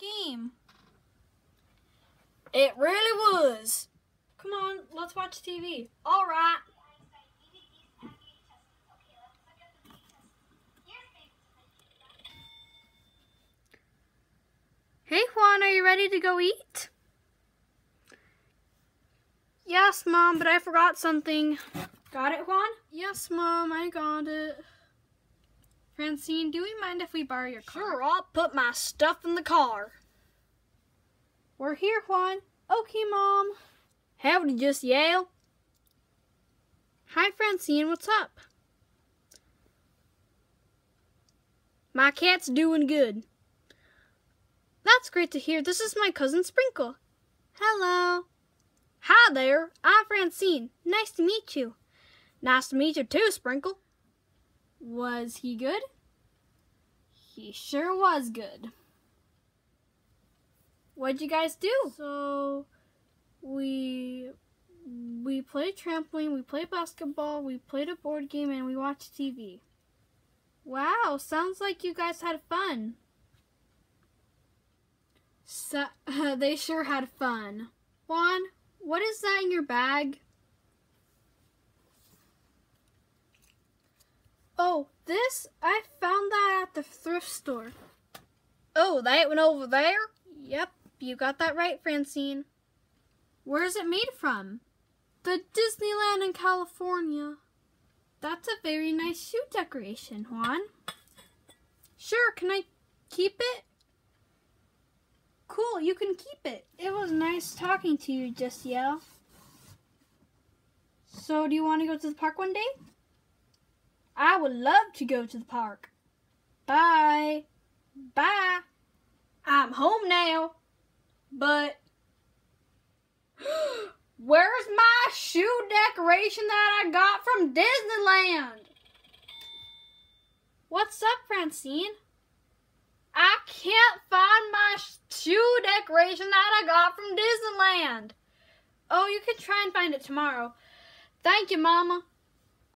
game. It really was. Come on, let's watch TV. All right. Hey Juan, are you ready to go eat? Yes, Mom, but I forgot something. Got it, Juan? Yes, Mom, I got it. Francine, do we mind if we borrow your car? Sure, I'll put my stuff in the car. We're here, Juan. Okay, Mom. Howdy, Jessiel. Hi, Francine, what's up? My cat's doing good. That's great to hear. This is my cousin Sprinkle. Hello. Hi there. I'm Francine. Nice to meet you. Nice to meet you too, Sprinkle. Was he good? He sure was good. What'd you guys do? So we we played trampoline, we played basketball, we played a board game, and we watched TV. Wow, sounds like you guys had fun. So, uh, they sure had fun. Juan, what is that in your bag? Oh, this? I found that at the thrift store. Oh, that one over there? Yep, you got that right, Francine. Where is it made from? The Disneyland in California. That's a very nice shoe decoration, Juan. Sure, can I keep it? Cool, you can keep it. It was nice talking to you, Jessiel. So, do you want to go to the park one day? I would love to go to the park. Bye. Bye. I'm home now. But where's my shoe decoration that I got from Disneyland? What's up, Francine? I can't find my shoe decoration that I got from Disneyland. Oh, you can try and find it tomorrow. Thank you, Mama.